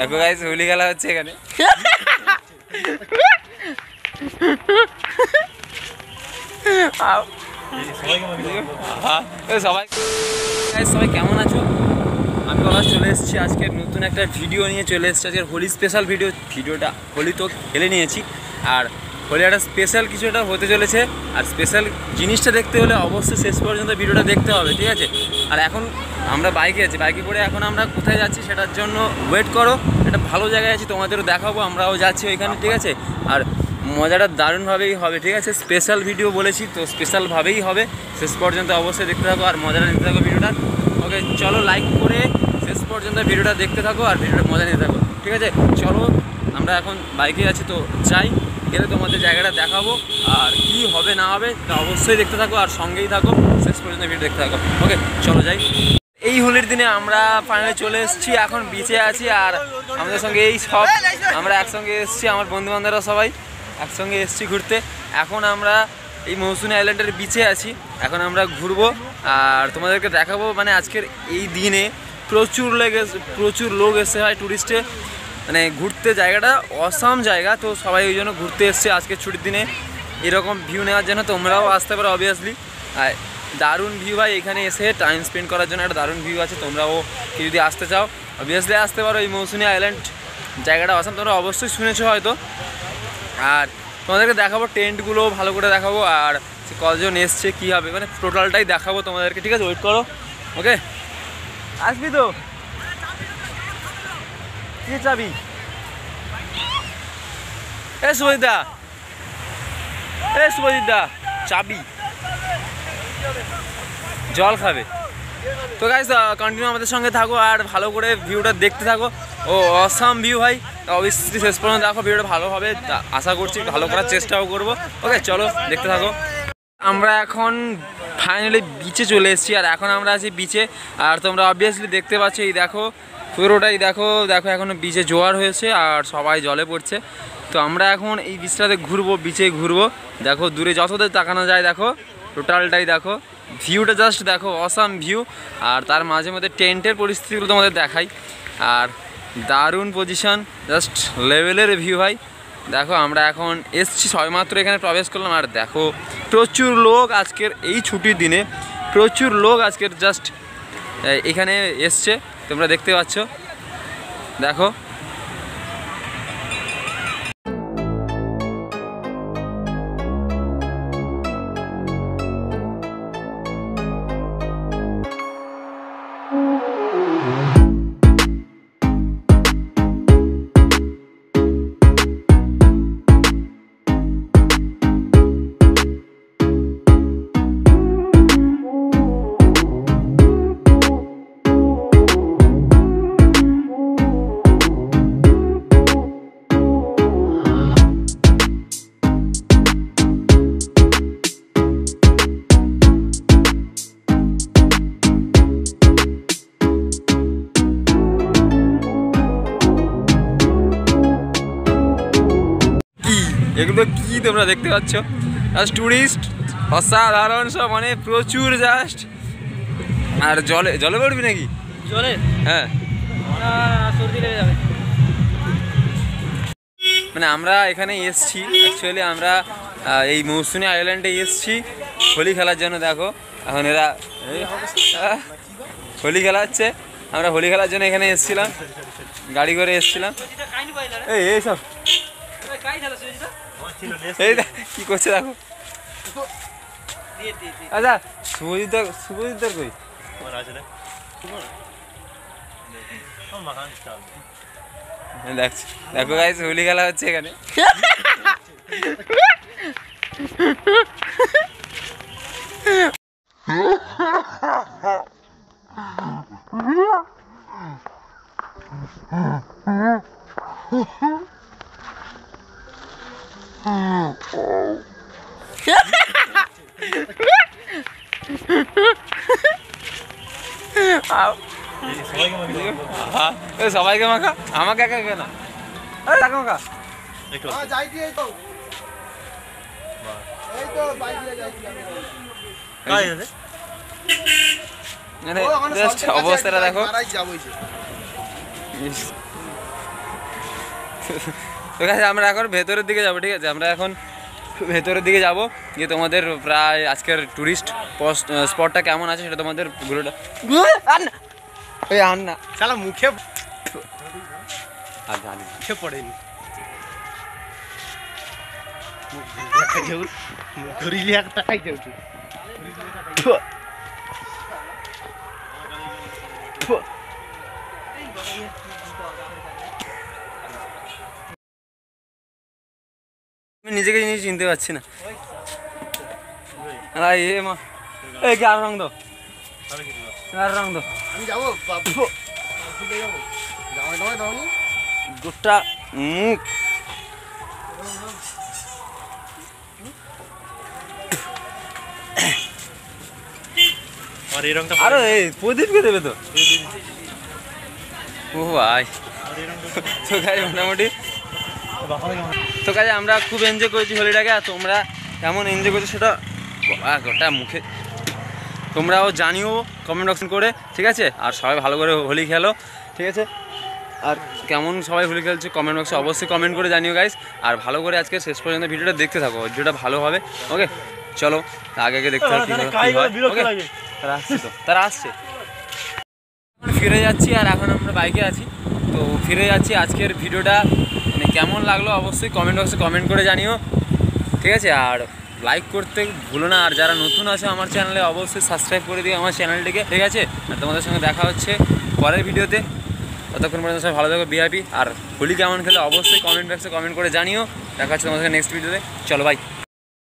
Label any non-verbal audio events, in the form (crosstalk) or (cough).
দেখো গাইস হোলি খেলা হচ্ছে এখানে। সবাই সবাই কেমন আছো? আমি আবার চলে এসেছি আজকে নতুন একটা ভিডিও নিয়ে চলে এসেছি। আজকের হোলি স্পেশাল ভিডিও ভিডিওটা হোলি তো খেলে নিয়েছি। আর হোলি একটা স্পেশাল কিছু একটা হতে চলেছে। আর স্পেশাল জিনিসটা দেখতে হলে অবশ্যই শেষ পর্যন্ত ভিডিওটা দেখতে হবে, ঠিক আছে? আর এখন আমরা বাইকে আছি। বাইকে করে এখন আমরা কোথায় যাচ্ছি সেটার জন্য ওয়েট করো। একটা ভালো জায়গায় আছি, তোমাদেরও দেখাবো, আমরাও যাচ্ছি ওইখানে, ঠিক আছে? আর মজাটা দারুণভাবেই হবে, ঠিক আছে? স্পেশাল ভিডিও বলেছি, তো স্পেশালভাবেই হবে। শেষ পর্যন্ত অবশ্যই দেখতে থাকো আর মজাটা নিতে থাকো ভিডিওটা। ওকে, চলো লাইক করে শেষ পর্যন্ত ভিডিওটা দেখতে থাকো আর ভিডিওটা মজা নিতে থাকো, ঠিক আছে? চলো, আমরা এখন বাইকে আছি, তো যাই, গেলে তোমাদের জায়গাটা দেখাবো। আর কি হবে, না হবে, তা অবশ্যই দেখতে থাকো আর সঙ্গেই থাকো। শেষ পর্যন্ত ভিডিও দেখতে থাকো। ওকে, চলো যাই। হোলির দিনে আমরা ফাইনালি চলে এসেছি, এখন বিচে আছি আর আমাদের সঙ্গে এই সব। আমরা একসঙ্গে এসেছি, আমার বন্ধু বান্ধবরা সবাই একসঙ্গে এসেছি ঘুরতে। এখন আমরা এই মৌসুমী আইল্যান্ডের বিচে আছি, এখন আমরা ঘুরবো আর তোমাদেরকে দেখাবো মানে আজকের এই দিনে প্রচুর লেগে প্রচুর লোক এসে হয় ট্যুরিস্টে মানে ঘুরতে জায়গাটা অসাম জায়গা, তো সবাই ওই জন্য ঘুরতে এসছে আজকের ছুটির দিনে। এরকম ভিউ নেওয়ার জন্য তোমরাও আসতে পারো অবভিয়াসলি আর দারুণ ভিউ ভাই, এখানে এসে টাইম স্পেন্ড করার জন্য একটা দারুণ ভিউ আছে। তোমরাও যদি আসতে চাও অবভিয়াসলি আসতে পারো এই মৌসুমী আইল্যান্ড জায়গাটা আসাম তোমরা অবশ্যই শুনেছো হয়তো। আর তোমাদেরকে দেখাবো টেন্টগুলো ভালো করে দেখাবো। আর কজন এসছে, কী হবে মানে টোটালটাই দেখাবো তোমাদেরকে, ঠিক আছে? ওয়েট করো ওকে আসবি তো? কি চাবি? এ সুবজিদা এ সুবজিদা চাবি। জল খাবে। তো গাইজ কন্টিনিউ আমাদের সঙ্গে থাকো আর ভালো করে ভিউটা দেখতে থাকো। ও অসাম ভিউ ভাই। অবশ্যই শেষ পর্যন্ত দেখো ভিডিওটা ভালো হবে। আশা করছি ভালো করার চেষ্টাও করব। ওকে চলো দেখতে থাকো। আমরা এখন ফাইনালি বিচে চলে এসেছি আর এখন আমরা আছি বিচে আর তোমরা অবভিয়াসলি দেখতে পাচ্ছ, এই দেখো, পুরোটাই দেখো। দেখো এখনও বিচে জোয়ার হয়েছে আর সবাই জলে পড়ছে। তো আমরা এখন এই বিচটাতে ঘুরবো বিচে ঘুরবো। দেখো দূরে যতদের তাকানো যায়, দেখো। টোটালটাই দেখো। ভিউটা জাস্ট দেখো অসাম ভিউ আর তার মাঝে মধ্যে টেন্টের পরিস্থিতিগুলো তোমাদের দেখাই। আর দারুণ পজিশন জাস্ট লেভেলের ভিউ ভাই। দেখো, আমরা এখন এসছি সবেমাত্র এখানে প্রবেশ করলাম। আর দেখো, প্রচুর লোক আজকের এই ছুটির দিনে। প্রচুর লোক আজকের জাস্ট এখানে এসছে, তোমরা দেখতে পাচ্ছ। দেখো এগুলো কি তোমরা দেখতে পাচ্ছ? জাস্ট টুরিস্ট অসাধারণ সব মানে প্রচুর জাস্ট আর জলে জলে পড়বি নাকি? জলে? হ্যাঁ। মানে আমরা এখানে এসছি অ্যাকচুয়ালি আমরা এই মৌসুমি আইল্যান্ডে এসছি। হোলি খেলার জন্য দেখো। এখন এরা হোলি খেলা হচ্ছে আমরা হোলি খেলার জন্য এখানে এসছিলাম। গাড়ি করে এসছিলাম। এই এই সব এই দেখ, কি করছে দেখো আচ্ছা শুভজিৎ শুভজিৎ কই হ্যাঁ, দেখছি দেখো গাইস হোলি খেলা হচ্ছে এখানে আও। (laughs) সবাইকে মাখা আমাকে একা একা না আরে তাকে মাখা যাই দিয়ে তো এই তো বাইক দিয়ে যাইছি আমি। মানে জাস্ট অবস্থাটা দেখো। মারাই যাবোই সে। ইস, তো guys, আমরা এখন ভেতরের দিকে যাব ঠিক আছে? আমরা এখন ভেতরের দিকে যাব গিয়ে তোমাদের প্রায় আজকের ট্যুরিস্ট স্পটটা কেমন আছে সেটা তোমাদের না ওই আর না মুখে আর জানি মুখে পড়েনি। ঘুরিলি একটা খাইতে উঠি। আমি নিজেকে জিনিস চিনতে পারছি না। আরে এ মা। এই কি আর রং দো আর রং দো আমি যাব গোটা মুখ। আর এই রংটা আরে এই প্রদীপকে দেবে তো। ও ভাই। তো মোটামুটি। তো কাজে আমরা খুব এনজয় করেছি হোলিটাকে আর তোমরা কেমন এনজয় করছ সেটা গোটা মুখে তোমরাও জানিও কমেন্ট অপশন করে ঠিক আছে? আর সবাই ভালো করে হোলি খেলো ঠিক আছে? আর কেমন সবাই হোলি খেলছে কমেন্ট বক্সে অবশ্যই কমেন্ট করে জানিও গাইস আর ভালো করে আজকে শেষ পর্যন্ত ভিডিওটা দেখতে থাকো ভিডিওটা ভালো হবে ওকে চলো আগে আগে দেখতে থাকো? তারা আসছে তো তারা আসছে। ফিরে যাচ্ছি আর এখন আমরা বাইকে আছি তো ফিরে যাচ্ছি আজকের ভিডিওটা কেমন লাগল অবশ্যই কমেন্ট বক্সে কমেন্ট করে জানিও। ঠিক আছে? আর লাইক করতে ভুলো না। আর যারা নতুন আছে আমার চ্যানেলে অবশ্যই সাবস্ক্রাইব করে দিও আমার চ্যানেলটিকে ঠিক আছে? আর তোমাদের সঙ্গে দেখা হচ্ছে পরের ভিডিওতে। ততক্ষণ পর্যন্ত সবাই ভালো থাকো বিআইপি আর হোলি কেমন খেলে অবশ্যই কমেন্ট বক্সে কমেন্ট করে জানিও। দেখা হচ্ছে তোমাদের নেক্সট ভিডিওতে চলো বাই